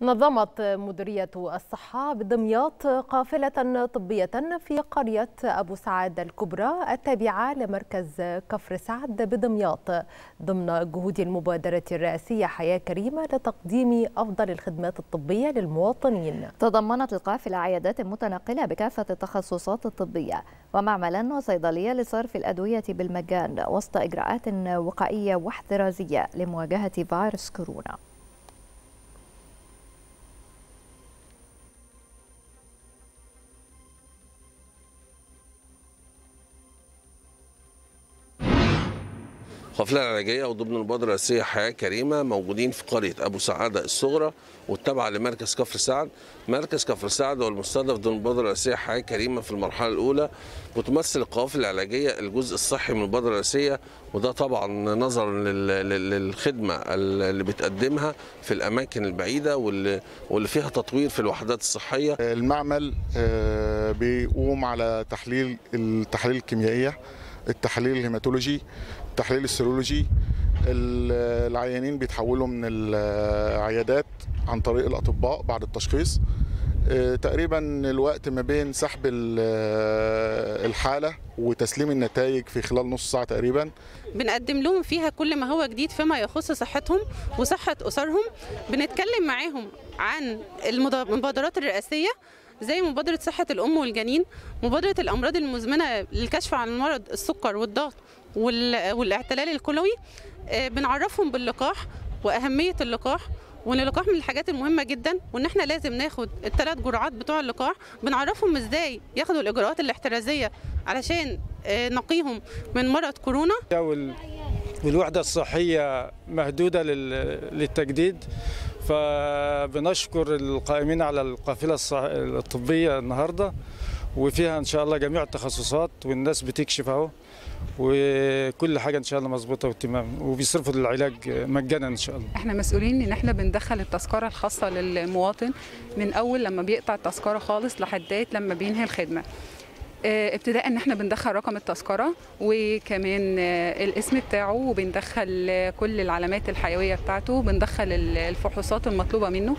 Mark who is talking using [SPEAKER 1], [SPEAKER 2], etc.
[SPEAKER 1] نظمت مديرية الصحة بدمياط قافلة طبية في قرية أبو سعد الكبرى التابعة لمركز كفر سعد بدمياط ضمن جهود المبادرة الرئاسية. حياة كريمة لتقديم أفضل الخدمات الطبية للمواطنين.
[SPEAKER 2] تضمنت القافلة عيادات متنقلة بكافة التخصصات الطبية ومعملا وصيدلية لصرف الأدوية بالمجان وسط إجراءات وقائية واحترازية لمواجهة فيروس كورونا.
[SPEAKER 3] القافله العلاجيه وضمن المبادرة الرئاسيه حياة كريمة موجودين في قرية أبو سعاده الصغرى والتابعة لمركز كفر سعد. مركز كفر سعد هو المستهدف ضمن المبادرة الرئاسيه حياة كريمة في المرحلة الأولى. وتمثل القوافل العلاجية الجزء الصحي من المبادرة الرئاسيه وده طبعا نظرا للخدمة اللي بتقدمها في الأماكن البعيدة واللي فيها تطوير في الوحدات الصحية.
[SPEAKER 4] المعمل بيقوم على تحليل التحاليل الكيميائية. التحليل الهيماتولوجي التحليل السيرولوجي العيانين بيتحولوا من العيادات عن طريق الأطباء بعد التشخيص. تقريبا الوقت ما بين سحب الحالة وتسليم النتائج في خلال نص ساعة تقريبا.
[SPEAKER 5] بنقدم لهم فيها كل ما هو جديد فيما يخص صحتهم وصحة أسرهم. بنتكلم معاهم عن المبادرات الرئاسية زي مبادرة صحة الأم والجنين مبادرة الأمراض المزمنة للكشف عن مرض السكر والضغط والاعتلال الكلوي بنعرفهم باللقاح وأهمية اللقاح وإن اللقاح من الحاجات المهمة جدا وإن إحنا لازم ناخد الثلاث جرعات بتوع اللقاح بنعرفهم إزاي ياخدوا الإجراءات الاحترازية علشان نقيهم من مرض كورونا.
[SPEAKER 6] والوحدة الصحية مهدودة للتجديد فبنشكر القائمين على القافلة الطبية النهارده وفيها إن شاء الله جميع التخصصات والناس بتكشف أهو وكل حاجة إن شاء الله مظبوطة وتمام وبيصرفوا العلاج مجانا إن شاء الله.
[SPEAKER 7] إحنا مسؤولين إن إحنا بندخل التذكرة الخاصة للمواطن من أول لما بيقطع التذكرة خالص لحد لما بينهي الخدمة. ابتداء إن إحنا بندخل رقم التذكرة وكمان الاسم بتاعه وبندخل كل العلامات الحيوية بتاعته بندخل الفحوصات المطلوبة منه.